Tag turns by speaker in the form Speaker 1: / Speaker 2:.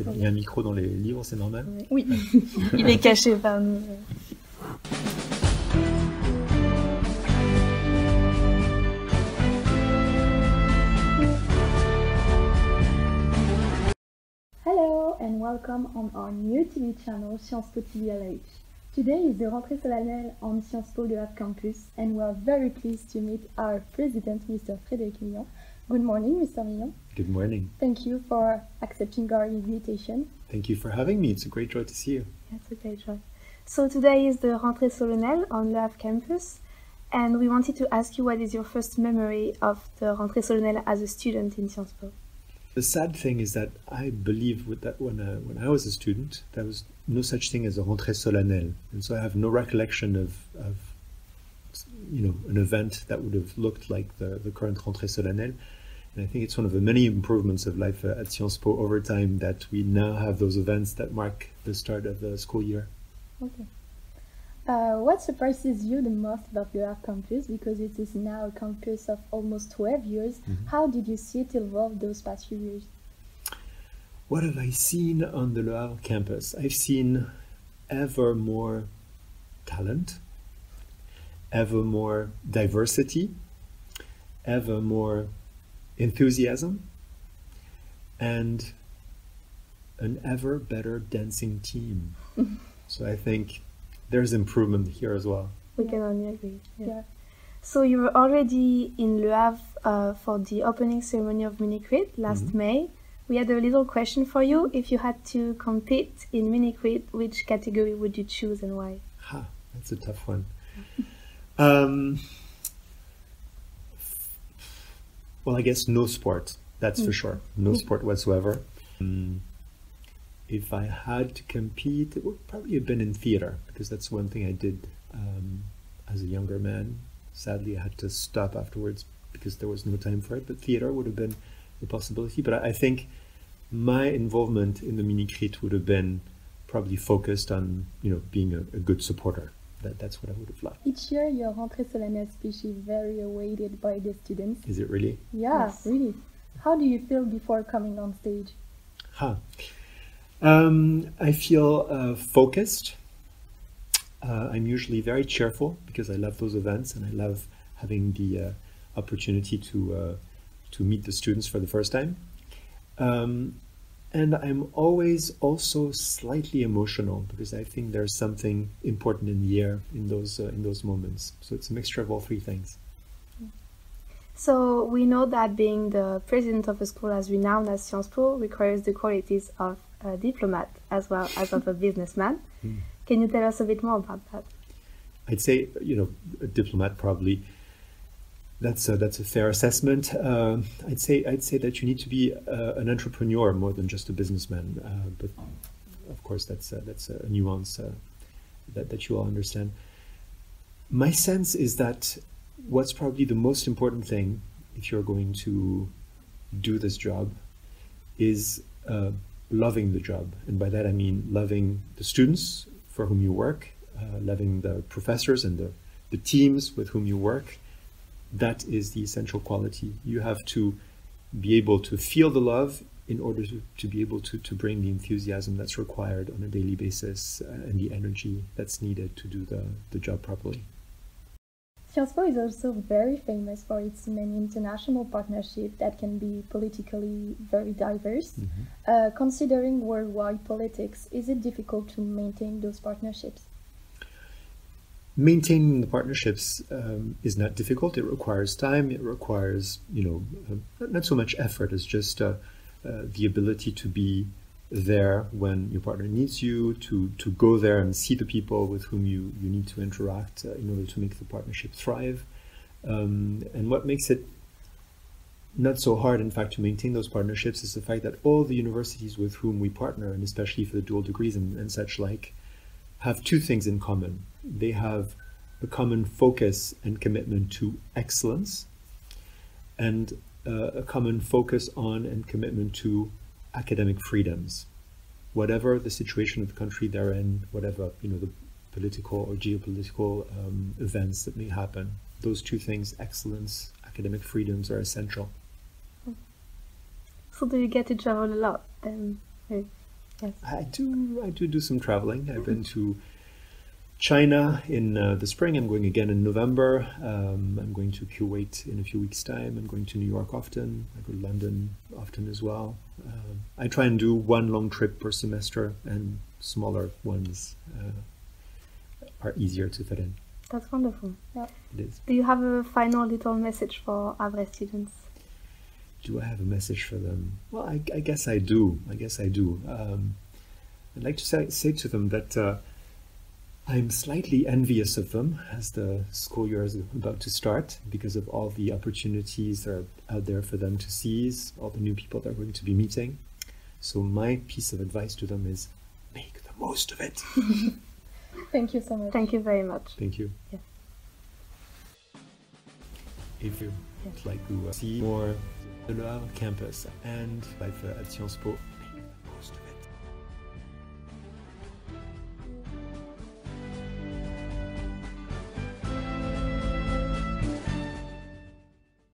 Speaker 1: Il y a un micro dans les livres, c'est normal
Speaker 2: Oui, il est caché par nous.
Speaker 3: Hello and welcome on our new TV channel Sciences Po TVLH. Today is the rentrée solennelle on Sciences Po Le Havre campus and we are very pleased to meet our president, Mr. Frédéric Millon. Good morning, Mr. Mion.
Speaker 1: Good morning.
Speaker 3: Thank you for accepting our invitation.
Speaker 1: Thank you for having me. It's a great joy to see you.
Speaker 2: It's a great joy. So today is the rentrée solennelle on Havre campus and we wanted to ask you what is your first memory of the rentrée solennelle as a student in Sciences Po?
Speaker 1: The sad thing is that I believe with that when I, when I was a student, there was no such thing as a rentrée solennelle, and so I have no recollection of, of you know an event that would have looked like the, the current rentrée solennelle. And I think it's one of the many improvements of life at Sciences Po over time that we now have those events that mark the start of the school year.
Speaker 3: Okay. Uh, what surprises you the most about your campus? Because it is now a campus of almost 12 years.
Speaker 1: Mhm.
Speaker 3: How did you see it evolve those past few years?
Speaker 1: What have I seen on the Le Havre campus? I've seen ever more talent, ever more diversity, ever more enthusiasm, and an ever better dancing team. so I think there's improvement here as well.
Speaker 2: We can only agree.
Speaker 3: Yeah.
Speaker 2: So you were already in Le Havre uh, for the opening ceremony of Minicrit last
Speaker 1: Mhm.
Speaker 2: May. We had a little question for you. If you had to compete in Minicrit, which category would you choose and why?
Speaker 1: Ha, that's a tough one. Um, well, I guess no sport. That's for
Speaker 2: Mm.
Speaker 1: sure. No sport whatsoever. Mm, if I had to compete, it would probably have been in theater because that's one thing I did um, as a younger man. Sadly, I had to stop afterwards because there was no time for it. But theater would have been a possibility. But I, I think my involvement in the mini crit would have been probably focused on you know being a, a good supporter. That that's what I would have liked.
Speaker 3: Each year, your rentrée solennelle speech is very awaited by the students.
Speaker 1: Is it really?
Speaker 3: Yeah,
Speaker 2: Yes.
Speaker 3: really. How do you feel before coming on stage?
Speaker 1: Huh. Um, I feel uh, focused. Uh, I'm usually very cheerful because I love those events and I love having the uh, opportunity to uh, to meet the students for the first time. Um, and I'm always also slightly emotional because I think there's something important in the air in those uh, in those moments. So it's a mixture of all three things.
Speaker 2: So we know that being the president of a school as renowned as Sciences Po requires the qualities of a diplomat as well as of a businessman.
Speaker 1: Hmm.
Speaker 2: Can you tell us a bit more about that?
Speaker 1: I'd say, you know, a diplomat probably. That's a, that's a fair assessment. Uh, I'd say I'd say that you need to be uh, an entrepreneur more than just a businessman. Uh, but of course, that's a, that's a nuance uh, that that you all understand. My sense is that what's probably the most important thing if you're going to do this job is uh, loving the job, and by that I mean loving the students for whom you work, uh, loving the professors and the, the teams with whom you work. That is the essential quality. You have to be able to feel the love in order to, to be able to, to bring the enthusiasm that's required on a daily basis uh, and the energy that's needed to do the, the job properly.
Speaker 3: Sciences Po is also very famous for its many international partnerships that can be politically very diverse. Uh, considering worldwide politics, is it difficult to maintain those partnerships?
Speaker 1: Maintaining the partnerships um, is not difficult. It requires time. It requires, you know, uh, not so much effort as just uh, uh, the ability to be there when your partner needs you, to to go there and see the people with whom you you need to interact uh, in order to make the partnership thrive. Um, and what makes it not so hard, in fact, to maintain those partnerships is the fact that all the universities with whom we partner, and especially for the dual degrees and, and such like, have two things in common. They have a common focus and commitment to excellence, and uh, a common focus on and commitment to academic freedoms. Whatever the situation of the country they're in, whatever you know the political or geopolitical um, events that may happen, those two things, excellence, academic freedoms, are essential.
Speaker 2: So do you get to travel a lot then? Yes.
Speaker 1: I do. I do do some traveling. I've been to China in uh, the spring. I'm going again in November. Um, I'm going to Kuwait in a few weeks' time. I'm going to New York often. I go to London often as well. Um, I try and do one long trip per semester, and smaller ones uh, are easier to fit in.
Speaker 2: That's wonderful.
Speaker 1: It is.
Speaker 2: Do you have a final little message for Havre students?
Speaker 1: Do I have a message for them? Well, I, I guess I do. I guess I do. Um, I'd like to say, say to them that uh, I'm slightly envious of them as the school year is about to start because of all the opportunities that are out there for them to seize, all the new people they're going to be meeting. So, my piece of advice to them is make the most of it.
Speaker 3: Thank you so much.
Speaker 2: Thank you very much.
Speaker 1: Thank you.
Speaker 2: Yes.
Speaker 1: If you'd
Speaker 2: Yes.
Speaker 1: like to uh, see more the Havre campus and life at Sciences Po,